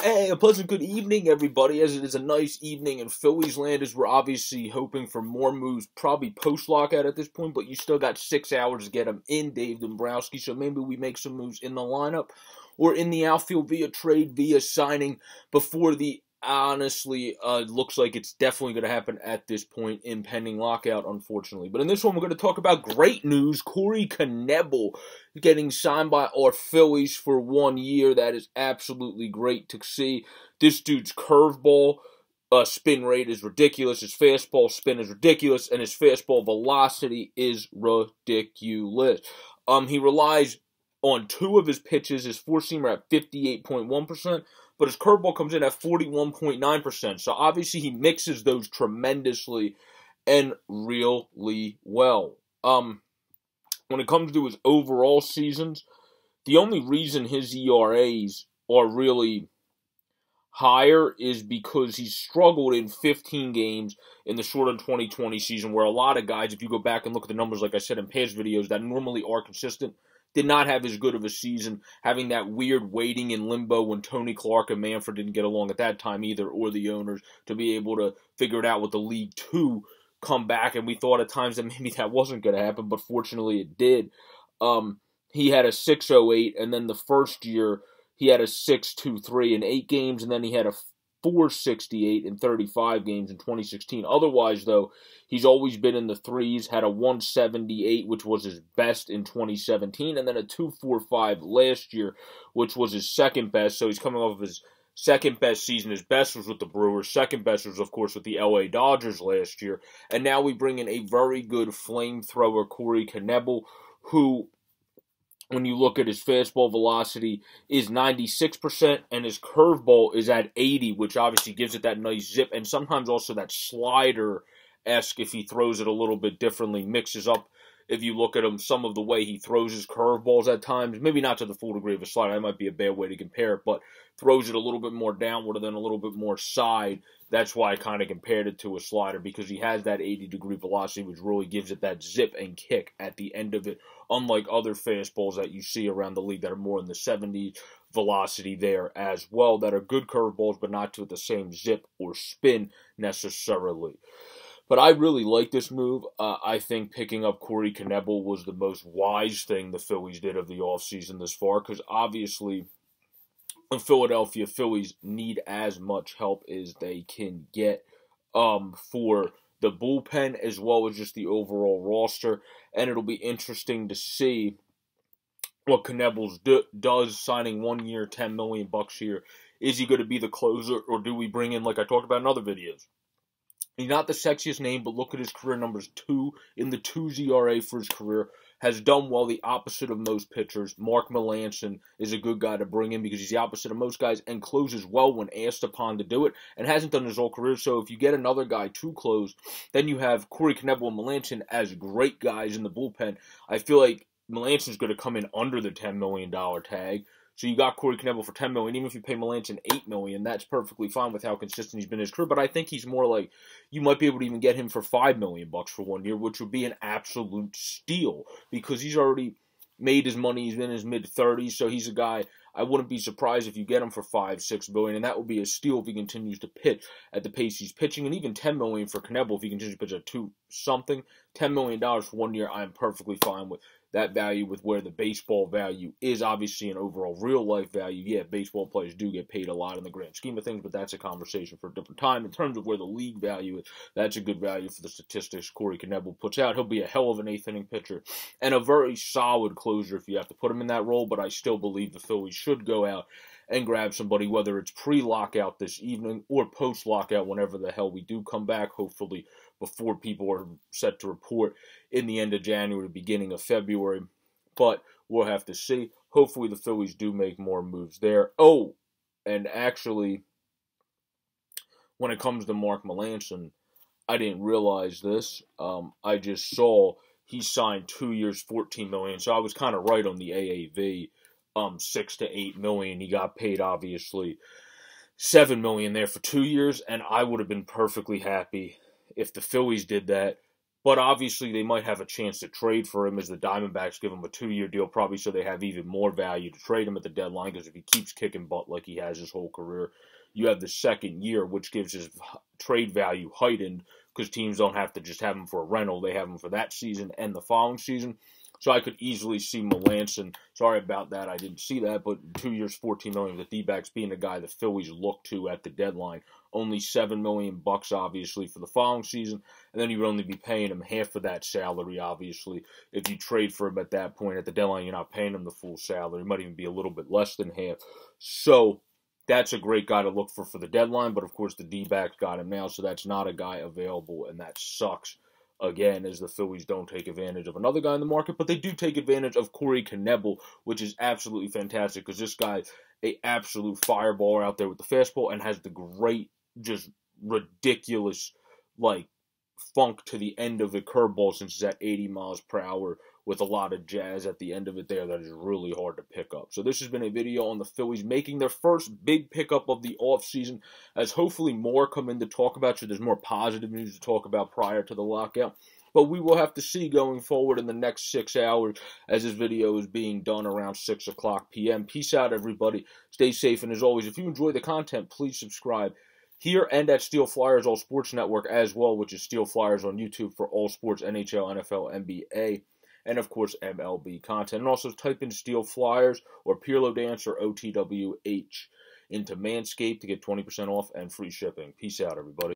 Hey, a pleasant good evening, everybody. As it is a nice evening in Phillies land, as we're obviously hoping for more moves, probably post lockout at this point, but you still got six hours to get them in Dave Dombrowski. So maybe we make some moves in the lineup or in the outfield via trade, via signing before the honestly uh, looks like it's definitely going to happen at this point in pending lockout, unfortunately. But in this one, we're going to talk about great news. Corey Knebel getting signed by our Phillies for one year. That is absolutely great to see. This dude's curveball uh, spin rate is ridiculous. His fastball spin is ridiculous, and his fastball velocity is ridiculous. Um, he relies on two of his pitches. His four seamer at fifty eight point one percent but his curveball comes in at 41.9%. So obviously he mixes those tremendously and really well. Um, when it comes to his overall seasons, the only reason his ERAs are really higher is because he struggled in 15 games in the short of 2020 season, where a lot of guys, if you go back and look at the numbers, like I said in past videos, that normally are consistent, did not have as good of a season, having that weird waiting in limbo when Tony Clark and Manfred didn't get along at that time either, or the owners to be able to figure it out with the League Two come back. And we thought at times that maybe that wasn't going to happen, but fortunately it did. Um, he had a 608, and then the first year he had a 623 in eight games, and then he had a 468 in 35 games in 2016. Otherwise, though, he's always been in the threes, had a 178, which was his best in 2017, and then a 245 last year, which was his second best. So he's coming off of his second best season. His best was with the Brewers. Second best was, of course, with the LA Dodgers last year. And now we bring in a very good flamethrower, Corey Knebel, who when you look at his fastball velocity is 96% and his curveball is at 80 which obviously gives it that nice zip and sometimes also that slider esque if he throws it a little bit differently mixes up if you look at him some of the way he throws his curveballs at times maybe not to the full degree of a slider that might be a bad way to compare it but throws it a little bit more downward and then a little bit more side that's why I kind of compared it to a slider because he has that 80 degree velocity, which really gives it that zip and kick at the end of it, unlike other fastballs that you see around the league that are more in the 70 velocity there as well, that are good curveballs, but not to the same zip or spin necessarily. But I really like this move. Uh, I think picking up Corey Knebel was the most wise thing the Phillies did of the offseason this far because obviously the Philadelphia Phillies need as much help as they can get um, for the bullpen as well as just the overall roster. And it'll be interesting to see what Knebels do, does signing one year, ten million bucks here. Is he going to be the closer, or do we bring in like I talked about in other videos? He's not the sexiest name, but look at his career numbers: two in the two ZRA for his career has done well the opposite of most pitchers. Mark Melancon is a good guy to bring in because he's the opposite of most guys and closes well when asked upon to do it and hasn't done his whole career. So if you get another guy to close, then you have Corey Knebel and Melancon as great guys in the bullpen. I feel like Melancon's going to come in under the $10 million tag. So you got Corey Knebel for ten million. Even if you pay Melancon eight million, that's perfectly fine with how consistent he's been in his career. But I think he's more like you might be able to even get him for five million bucks for one year, which would be an absolute steal because he's already made his money. He's been in his mid thirties, so he's a guy. I wouldn't be surprised if you get him for five, six billion, and that would be a steal if he continues to pitch at the pace he's pitching, and even ten million for Knebel if he continues to pitch at two something. Ten million dollars for one year, I am perfectly fine with that value with where the baseball value is obviously an overall real life value. Yeah, baseball players do get paid a lot in the grand scheme of things, but that's a conversation for a different time. In terms of where the league value is, that's a good value for the statistics Corey Knebel puts out. He'll be a hell of an eighth inning pitcher and a very solid closer if you have to put him in that role, but I still believe the Phillies should go out and grab somebody, whether it's pre lockout this evening or post lockout, whenever the hell we do come back, hopefully before people are set to report in the end of January, beginning of February. But we'll have to see. Hopefully, the Phillies do make more moves there. Oh, and actually, when it comes to Mark Melancon, I didn't realize this. Um, I just saw he signed two years, fourteen million. So I was kind of right on the AAV, um, six to eight million. He got paid obviously seven million there for two years, and I would have been perfectly happy if the Phillies did that But obviously, they might have a chance to trade for him as the Diamondbacks give him a two year deal, probably so they have even more value to trade him at the deadline. Because if he keeps kicking butt like he has his whole career, you have the second year, which gives his trade value heightened because teams don't have to just have him for a rental; they have him for that season and the following season. So I could easily see Melancon. Sorry about that, I didn't see that, but two years, fourteen million. The D-backs being a guy the Phillies look to at the deadline. Only seven million bucks, obviously, for the following season, and then you would only be paying him half of that salary. Obviously, if you trade for him at that point at the deadline, you're not paying him the full salary. It might even be a little bit less than half. So that's a great guy to look for for the deadline. But of course, the D backs got him now, so that's not a guy available, and that sucks. Again, as the Phillies don't take advantage of another guy in the market, but they do take advantage of Corey Knebel, which is absolutely fantastic because this guy, a absolute fireballer out there with the fastball, and has the great, just ridiculous, like funk to the end of the curveball since it's at 80 miles per hour with a lot of jazz at the end of it there that is really hard to pick up. So this has been a video on the Phillies making their first big pickup of the offseason as hopefully more come in to talk about. So there's more positive news to talk about prior to the lockout. But we will have to see going forward in the next six hours as this video is being done around 6 o'clock p.m. Peace out, everybody. Stay safe. And as always, if you enjoy the content, please subscribe here and at Steel Flyers All Sports Network as well, which is Steel Flyers on YouTube for all sports, NHL, NFL, NBA and of course MLB content. And also type in Steel Flyers or Peerlo Dance or OTWH into Manscaped to get 20% off and free shipping. Peace out, everybody.